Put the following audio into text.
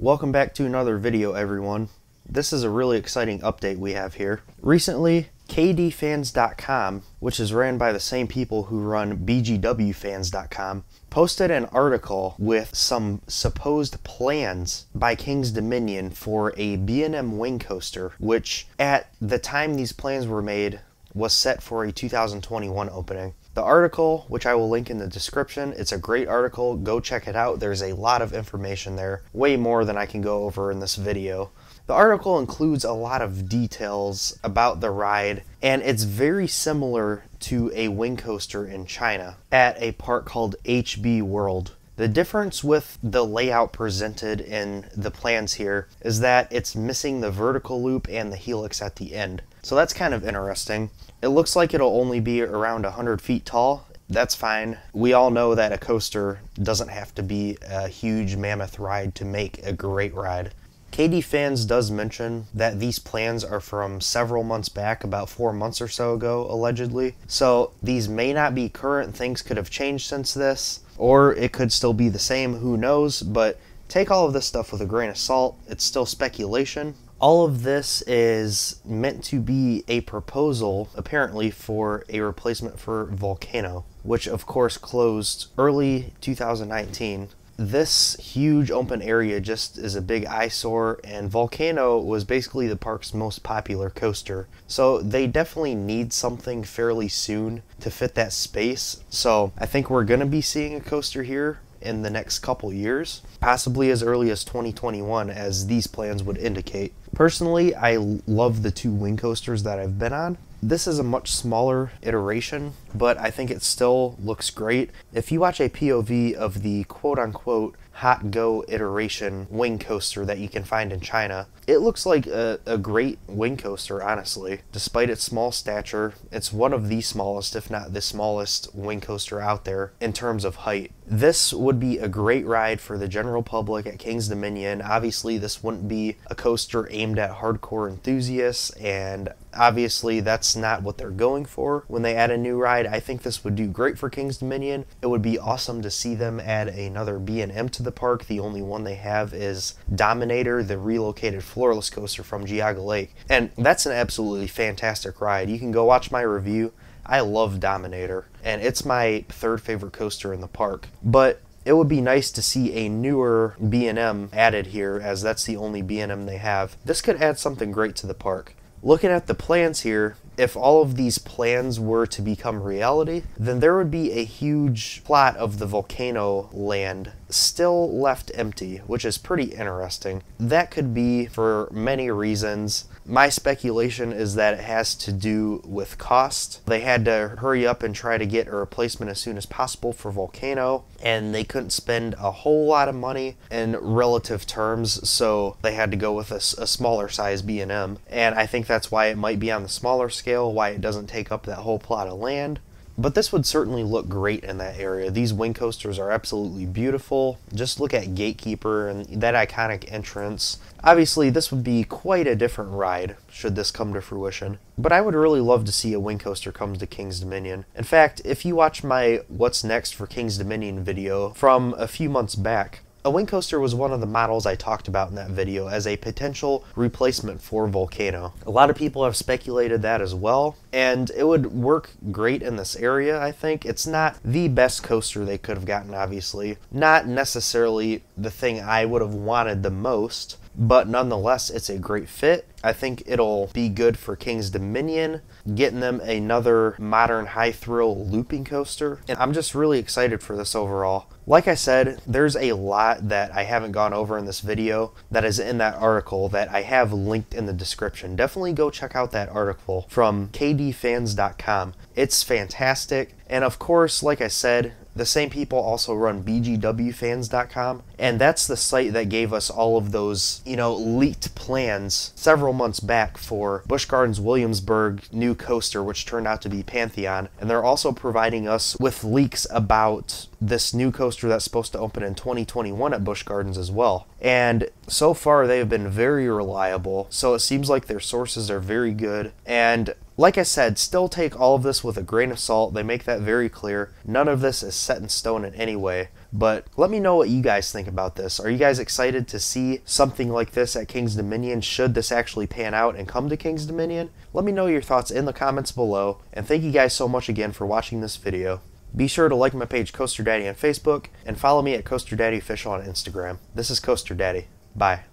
Welcome back to another video everyone. This is a really exciting update we have here. Recently, KDFans.com, which is ran by the same people who run BGWFans.com, posted an article with some supposed plans by King's Dominion for a B&M wing coaster, which at the time these plans were made was set for a 2021 opening. The article, which I will link in the description, it's a great article. Go check it out. There's a lot of information there, way more than I can go over in this video. The article includes a lot of details about the ride, and it's very similar to a wing coaster in China at a park called HB World. The difference with the layout presented in the plans here is that it's missing the vertical loop and the helix at the end. So that's kind of interesting. It looks like it'll only be around 100 feet tall. That's fine. We all know that a coaster doesn't have to be a huge mammoth ride to make a great ride. KD Fans does mention that these plans are from several months back, about four months or so ago, allegedly. So these may not be current, things could have changed since this, or it could still be the same, who knows, but take all of this stuff with a grain of salt. It's still speculation. All of this is meant to be a proposal, apparently, for a replacement for Volcano, which of course closed early 2019 this huge open area just is a big eyesore, and Volcano was basically the park's most popular coaster. So they definitely need something fairly soon to fit that space. So I think we're going to be seeing a coaster here in the next couple years, possibly as early as 2021, as these plans would indicate. Personally, I love the two wing coasters that I've been on. This is a much smaller iteration, but I think it still looks great. If you watch a POV of the quote unquote hot go iteration wing coaster that you can find in China. It looks like a, a, great wing coaster, honestly. Despite its small stature, it's one of the smallest, if not the smallest, wing coaster out there in terms of height. This would be a great ride for the general public at King's Dominion. Obviously, this wouldn't be a coaster aimed at hardcore enthusiasts, and obviously, that's not what they're going for when they add a new ride. I think this would do great for King's Dominion. It would be awesome to see them add another B&M to the the park. The only one they have is Dominator, the relocated floorless coaster from Geauga Lake. And that's an absolutely fantastic ride. You can go watch my review. I love Dominator, and it's my third favorite coaster in the park. But it would be nice to see a newer B&M added here as that's the only B&M they have. This could add something great to the park. Looking at the plans here, if all of these plans were to become reality, then there would be a huge plot of the volcano land still left empty, which is pretty interesting. That could be for many reasons. My speculation is that it has to do with cost. They had to hurry up and try to get a replacement as soon as possible for Volcano, and they couldn't spend a whole lot of money in relative terms, so they had to go with a, a smaller size B&M. And I think that's why it might be on the smaller scale, why it doesn't take up that whole plot of land. But this would certainly look great in that area. These wing coasters are absolutely beautiful. Just look at Gatekeeper and that iconic entrance. Obviously, this would be quite a different ride should this come to fruition. But I would really love to see a wing coaster come to King's Dominion. In fact, if you watch my What's Next for King's Dominion video from a few months back, a wing coaster was one of the models I talked about in that video as a potential replacement for Volcano. A lot of people have speculated that as well, and it would work great in this area, I think. It's not the best coaster they could have gotten, obviously. Not necessarily the thing I would have wanted the most, but nonetheless, it's a great fit. I think it'll be good for King's Dominion, getting them another modern high thrill looping coaster. And I'm just really excited for this overall. Like I said, there's a lot that I haven't gone over in this video that is in that article that I have linked in the description. Definitely go check out that article from kdfans.com. It's fantastic. And of course, like I said, the same people also run bgwfans.com, and that's the site that gave us all of those, you know, leaked plans several months back for Busch Gardens Williamsburg new coaster, which turned out to be Pantheon. And they're also providing us with leaks about this new coaster that's supposed to open in 2021 at Busch Gardens as well. And so far, they have been very reliable. So it seems like their sources are very good. And like I said, still take all of this with a grain of salt. They make that very clear. None of this is set in stone in any way. But let me know what you guys think about this. Are you guys excited to see something like this at King's Dominion? Should this actually pan out and come to King's Dominion? Let me know your thoughts in the comments below. And thank you guys so much again for watching this video. Be sure to like my page Coaster Daddy on Facebook and follow me at Coaster Daddy Official on Instagram. This is Coaster Daddy. Bye.